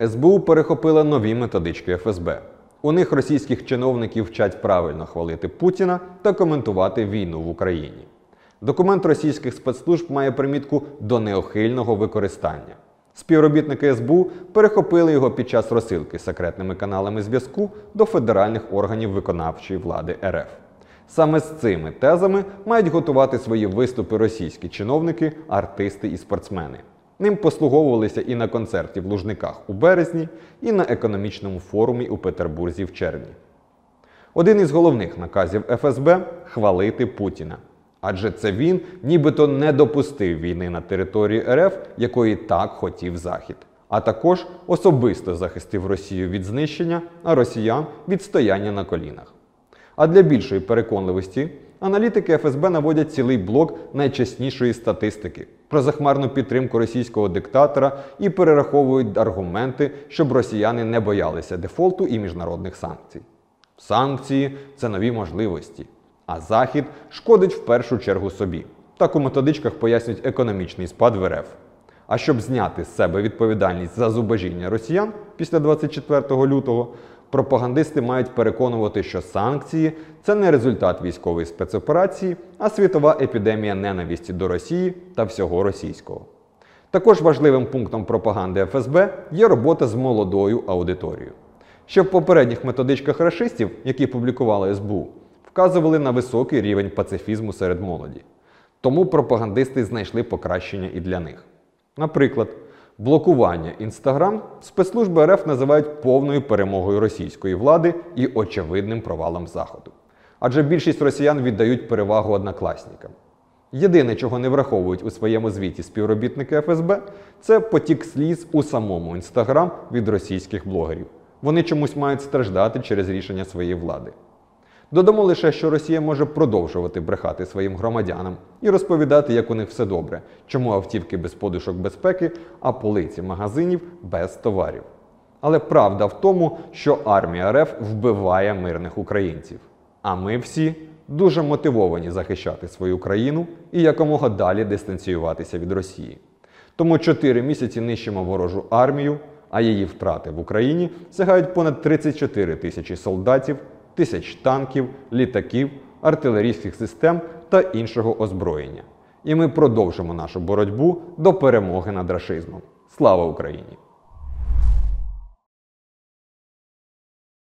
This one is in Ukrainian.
СБУ перехопила нові методички ФСБ. У них російських чиновників вчать правильно хвалити Путіна та коментувати війну в Україні. Документ російських спецслужб має примітку до неохильного використання. Співробітники СБУ перехопили його під час розсилки секретними каналами зв'язку до федеральних органів виконавчої влади РФ. Саме з цими тезами мають готувати свої виступи російські чиновники, артисти і спортсмени. Ним послуговувалися і на концерті в Лужниках у березні, і на економічному форумі у Петербурзі в червні. Один із головних наказів ФСБ хвалити Путіна. Адже це він нібито не допустив війни на території РФ, якої так хотів Захід, а також особисто захистив Росію від знищення, а росіян від стояння на колінах. А для більшої переконливості аналітики ФСБ наводять цілий блок найчеснішої статистики про захмарну підтримку російського диктатора і перераховують аргументи, щоб росіяни не боялися дефолту і міжнародних санкцій. Санкції це нові можливості, а Захід шкодить в першу чергу собі. Так у методичках пояснюють економічний спад в РФ. А щоб зняти з себе відповідальність за зубожіння росіян після 24 лютого, пропагандисти мають переконувати, що санкції це не результат військової спецоперації, а світова епідемія ненависті до Росії та всього російського. Також важливим пунктом пропаганди ФСБ є робота з молодою аудиторією. Ще в попередніх методичках рашистів, які публікували СБУ, вказували на високий рівень пацифізму серед молоді. Тому пропагандисти знайшли покращення і для них. Наприклад, блокування Інстаграм спецслужби РФ називають повною перемогою російської влади і очевидним провалом Заходу. Адже більшість росіян віддають перевагу однокласникам. Єдине, чого не враховують у своєму звіті співробітники ФСБ, це потік сліз у самому Інстаграм від російських блогерів. Вони чомусь мають страждати через рішення своєї влади. Додамо лише, що Росія може продовжувати брехати своїм громадянам і розповідати, як у них все добре, чому автівки без подушок безпеки, а полиці магазинів без товарів. Але правда в тому, що армія РФ вбиває мирних українців. А ми всі дуже мотивовані захищати свою країну і якомога далі дистанціюватися від Росії. Тому 4 місяці нищимо ворожу армію, а її втрати в Україні сягають понад 34 тисячі солдатів, тисяч танків, літаків, артилерійських систем та іншого озброєння. І ми продовжимо нашу боротьбу до перемоги над рашизмом. Слава Україні!